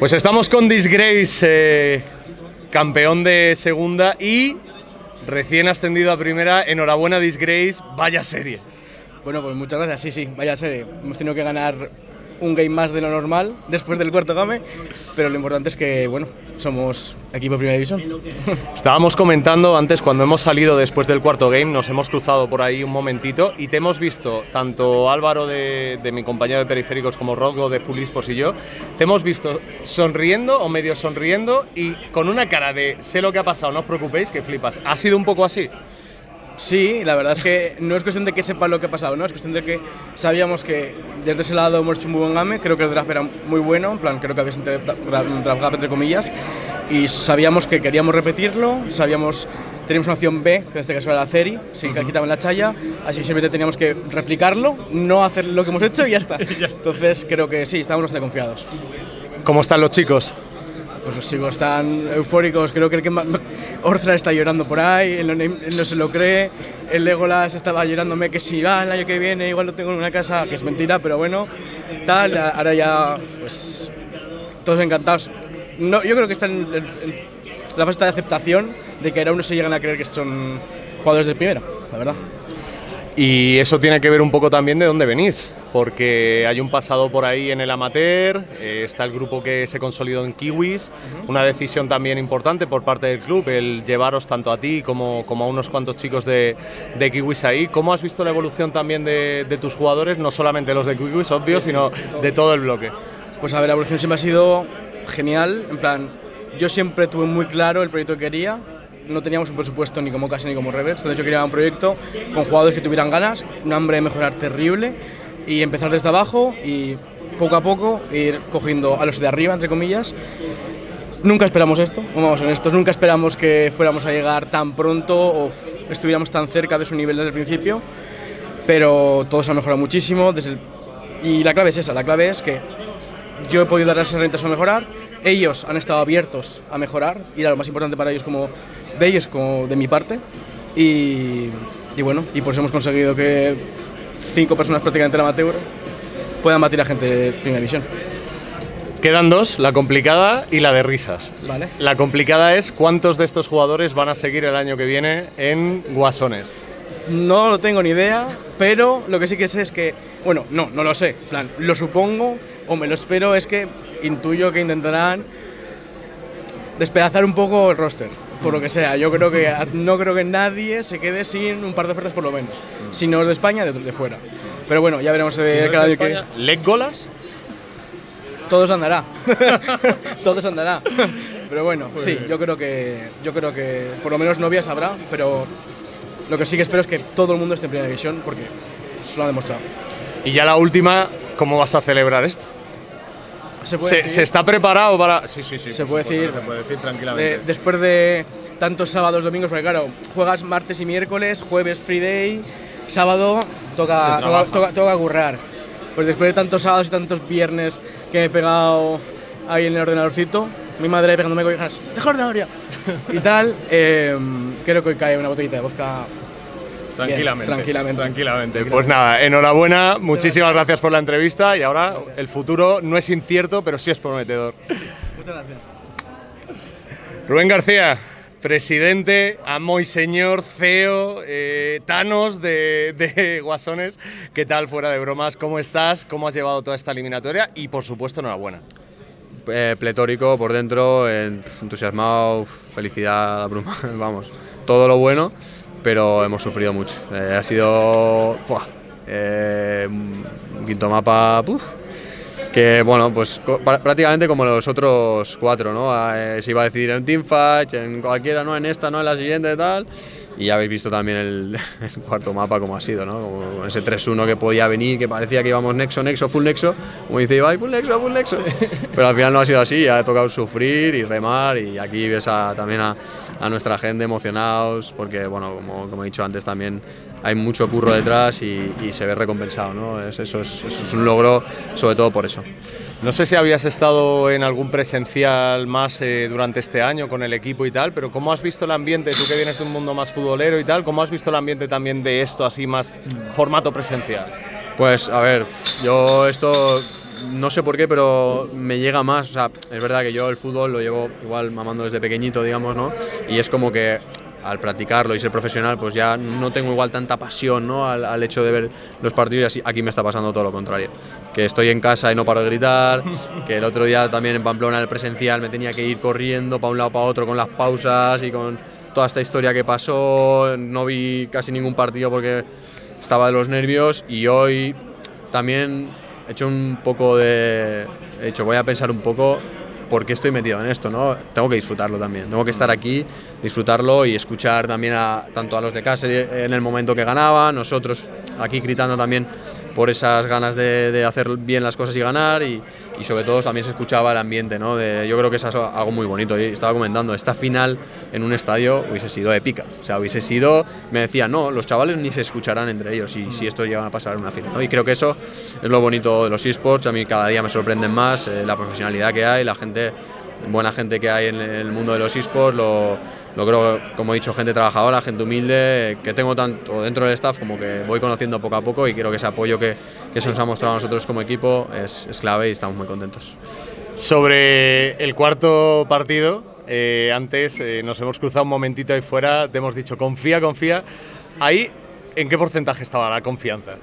Pues estamos con Disgrace, eh, campeón de segunda y recién ascendido a primera. Enhorabuena Disgrace, vaya serie. Bueno, pues muchas gracias, sí, sí, vaya serie. Hemos tenido que ganar un game más de lo normal después del cuarto game, pero lo importante es que, bueno, somos equipo de primera división. Estábamos comentando antes, cuando hemos salido después del cuarto game, nos hemos cruzado por ahí un momentito y te hemos visto, tanto Álvaro de, mi compañero de periféricos como Rodgo de Full Esports y yo, te hemos visto sonriendo o medio sonriendo y con una cara de sé lo que ha pasado, no os preocupéis, que flipas. ¿Ha sido un poco así? Sí, la verdad es que no es cuestión de que sepa lo que ha pasado, ¿no? Es cuestión de que sabíamos que desde ese lado hemos hecho un muy buen game, creo que el draft era muy bueno, en plan, creo que había un draft entre comillas, y sabíamos que queríamos repetirlo, sabíamos, teníamos una opción B, que en este caso era la Ceri, si uh quitaban la chaya, así que simplemente teníamos que replicarlo, no hacer lo que hemos hecho y ya está. Entonces creo que sí, estamos bastante confiados. ¿Cómo están los chicos? Pues los chicos están eufóricos, creo que el que más, Orthra está llorando por ahí, no, se lo cree, el Legolas estaba llorándome que si va el año que viene igual lo tengo en una casa, que es mentira, pero bueno, tal, ahora ya, pues, todos encantados. No, yo creo que están en, la fase de aceptación de que ahora uno se llegan a creer que son jugadores de primera, la verdad. Y eso tiene que ver un poco también de dónde venís, porque hay un pasado por ahí en el amateur, eh, está el grupo que se consolidó en Kiwis, una decisión también importante por parte del club, el llevaros tanto a ti como, como a unos cuantos chicos de, de, Kiwis ahí. ¿Cómo has visto la evolución también de, de, tus jugadores, no solamente los de Kiwis, obvio, sino de todo el bloque? Pues a ver, la evolución siempre ha sido genial, en plan, yo siempre tuve muy claro el proyecto que quería, no teníamos un presupuesto ni como casi ni como Reverse, entonces yo quería un proyecto con jugadores que tuvieran ganas, un hambre de mejorar terrible y empezar desde abajo y poco a poco ir cogiendo a los de arriba, entre comillas. Nunca esperamos esto, vamos honestos, nunca esperamos que fuéramos a llegar tan pronto o estuviéramos tan cerca de su nivel desde el principio, pero todo se ha mejorado muchísimo desde y la clave es esa, la clave es que yo he podido dar las herramientas a mejorar, ellos han estado abiertos a mejorar y era lo más importante para ellos como de ellos como de mi parte. Y, y bueno, y por eso hemos conseguido que cinco personas prácticamente la amateur puedan batir a gente de primera división. Quedan dos, la complicada y la de risas. Vale. La complicada es cuántos de estos jugadores van a seguir el año que viene en Guasones. No lo tengo ni idea, pero lo que sí que sé es que, bueno, no, no lo sé, plan, lo supongo o me lo espero es que intuyo que intentarán despedazar un poco el roster por lo que sea. Yo creo que no creo que nadie se quede sin un par de ofertas por lo menos. Si no es de España, de, de fuera. Pero bueno, ya veremos eh, cada día que. ¿Leg golas? Todos andará. Todos andará. Pero bueno, sí, yo creo que yo creo que por lo menos novias habrá, pero lo que sí que espero es que todo el mundo esté en primera división porque se lo ha demostrado. Y ya la última, ¿cómo vas a celebrar esto? ¿Se, está preparado para.? Sí, sí, sí. Se, puede, decir, se puede decir tranquilamente. después de tantos sábados, domingos, porque claro, juegas martes y miércoles, jueves free day, sábado toca, toca, toca, currar. Pues después de tantos sábados y tantos viernes que me he pegado ahí en el ordenadorcito, mi madre pegándome con hijas, deja el ordenador ya. y tal, eh, creo que cae una botellita de vodka Tranquilamente, tranquilamente, tranquilamente. Pues nada, enhorabuena, muchísimas gracias por la entrevista y ahora el futuro no es incierto, pero sí es prometedor. Muchas gracias. Rubén García, presidente, amo y señor, CEO, eh, Thanos de, Guasones. ¿Qué tal, fuera de bromas? ¿Cómo estás? ¿Cómo has llevado toda esta eliminatoria? Y por supuesto, enhorabuena. Eh, pletórico por dentro, entusiasmado, felicidad, vamos, todo lo bueno pero hemos sufrido mucho. Eh, ha sido eh, un quinto mapa que bueno, pues prácticamente como los otros cuatro, ¿no? Ah, eh, se iba a decidir en Teamfight, en cualquiera, ¿no? En esta, ¿no? En la siguiente, tal. Y ya habéis visto también el, cuarto mapa como ha sido, ¿no? Como ese 3-1 que podía venir, que parecía que íbamos nexo, nexo, full nexo, como dice Ibai, full nexo, full nexo. Pero al final no ha sido así, ha tocado sufrir y remar y aquí ves también a, nuestra gente emocionados porque, bueno, como, como he dicho antes también, hay mucho curro detrás y, se ve recompensado, ¿no? eso, es, eso es un logro sobre todo por eso. No sé si habías estado en algún presencial más eh, durante este año con el equipo y tal, pero ¿cómo has visto el ambiente, tú que vienes de un mundo más futbolero y tal, cómo has visto el ambiente también de esto así más formato presencial? Pues a ver, yo esto no sé por qué, pero me llega más. O sea, es verdad que yo el fútbol lo llevo igual mamando desde pequeñito, digamos, ¿no? Y es como que al practicarlo y ser profesional, pues ya no tengo igual tanta pasión ¿no? al, hecho de ver los partidos y así, aquí me está pasando todo lo contrario. Que estoy en casa y no paro de gritar, que el otro día también en Pamplona, el presencial, me tenía que ir corriendo para un lado para otro con las pausas y con toda esta historia que pasó, no vi casi ningún partido porque estaba de los nervios y hoy también he hecho un poco de... He hecho, voy a pensar un poco por qué estoy metido en esto, ¿no? Tengo que disfrutarlo también, tengo que estar aquí, disfrutarlo y escuchar también a, tanto a los de casa en el momento que ganaban, nosotros aquí gritando también por esas ganas de, hacer bien las cosas y ganar y, sobre todo también se escuchaba el ambiente, ¿no? De, yo creo que es algo muy bonito y estaba comentando, esta final en un estadio hubiese sido épica, o sea, hubiese sido, me decía, no, los chavales ni se escucharán entre ellos y si esto llega a pasar en una final, ¿no? Y creo que eso es lo bonito de los esports, a mí cada día me sorprenden más eh, la profesionalidad que hay, la gente, buena gente que hay en el mundo de los esports, lo lo creo, como he dicho, gente trabajadora, gente humilde, que tengo tanto dentro del staff como que voy conociendo poco a poco y creo que ese apoyo que, que se nos ha mostrado a nosotros como equipo es, es clave y estamos muy contentos. Sobre el cuarto partido, eh, antes eh, nos hemos cruzado un momentito ahí fuera, te hemos dicho confía, confía. Ahí, ¿en qué porcentaje estaba la confianza?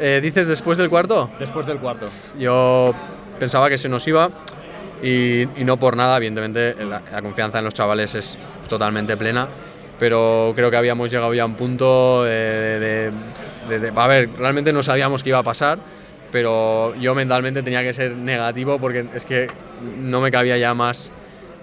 Eh, ¿Dices después del cuarto? Después del cuarto. Yo pensaba que se nos iba y, no por nada, evidentemente, la, confianza en los chavales es totalmente plena, pero creo que habíamos llegado ya a un punto de, A ver, realmente no sabíamos qué iba a pasar, pero yo mentalmente tenía que ser negativo porque es que no me cabía ya más,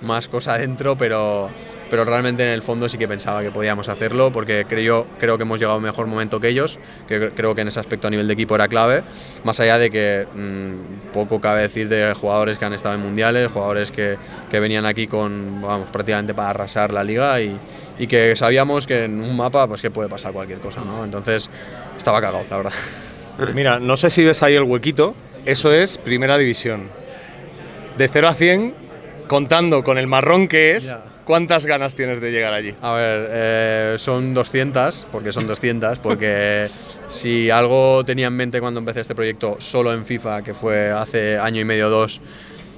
más cosa dentro, pero pero realmente en el fondo sí que pensaba que podíamos hacerlo porque creo, creo que hemos llegado a un mejor momento que ellos, que creo que en ese aspecto a nivel de equipo era clave, más allá de que mm, poco cabe decir de jugadores que han estado en mundiales, jugadores que, que venían aquí con, vamos, prácticamente para arrasar la liga y, y, que sabíamos que en un mapa pues que puede pasar cualquier cosa, ¿no? Entonces estaba cagado, la verdad. Mira, no sé si ves ahí el huequito, eso es primera división. De 0 a 100, contando con el marrón que es, ¿Cuántas ganas tienes de llegar allí? A ver, eh, son 200, porque son 200, porque si algo tenía en mente cuando empecé este proyecto solo en FIFA, que fue hace año y medio, dos,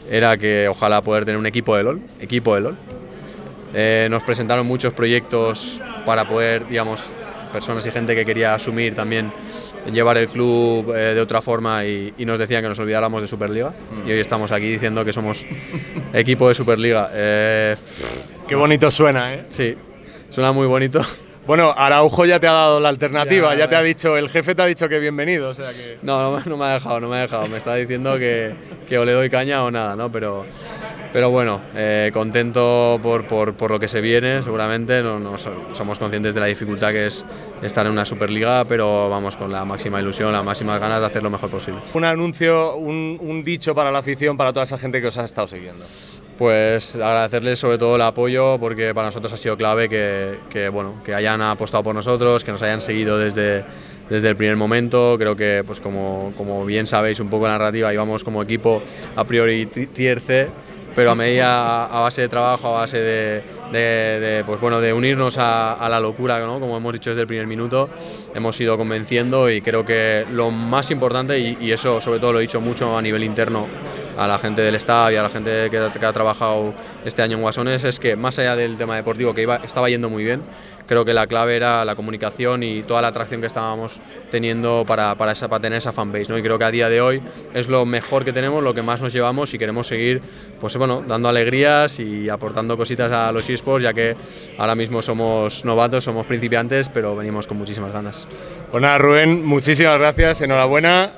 era que ojalá poder tener un equipo de LOL, equipo de LOL. Eh, nos presentaron muchos proyectos para poder, digamos, personas y gente que quería asumir también llevar el club eh, de otra forma y, nos decían que nos olvidáramos de Superliga. Y hoy estamos aquí diciendo que somos equipo de Superliga. Qué bonito suena, ¿eh? Sí, suena muy bonito. Bueno, Araujo ya te ha dado la alternativa, ya, te ha dicho, el jefe te ha dicho que bienvenido, o sea que... No, no, me ha dejado, no me ha dejado, me está diciendo que, que o le doy caña o nada, ¿no? Pero, pero bueno, eh, contento por, por, por, lo que se viene, seguramente, no, no, somos conscientes de la dificultad que es estar en una Superliga, pero vamos con la máxima ilusión, las máximas ganas de hacer lo mejor posible. Un anuncio, un, un dicho para la afición, para toda esa gente que os ha estado siguiendo pues agradecerles sobre todo el apoyo porque para nosotros ha sido clave que, bueno, que hayan apostado por nosotros, que nos hayan seguido desde, desde el primer momento. Creo que, pues como, como bien sabéis un poco la narrativa, íbamos como equipo a priori tier C, pero a medida, a base de trabajo, a base de, pues bueno, de unirnos a, a la locura, ¿no? como hemos dicho desde el primer minuto, hemos ido convenciendo y creo que lo más importante, y, y eso sobre todo lo he dicho mucho a nivel interno, a la gente del staff y a la gente que, ha trabajado este año en Guasones es que más allá del tema deportivo que iba, estaba yendo muy bien, creo que la clave era la comunicación y toda la atracción que estábamos teniendo para, para, esa, para tener esa fanbase. ¿no? Y creo que a día de hoy es lo mejor que tenemos, lo que más nos llevamos y queremos seguir pues, bueno, dando alegrías y aportando cositas a los esports, ya que ahora mismo somos novatos, somos principiantes, pero venimos con muchísimas ganas. Pues nada, Rubén, muchísimas gracias, enhorabuena.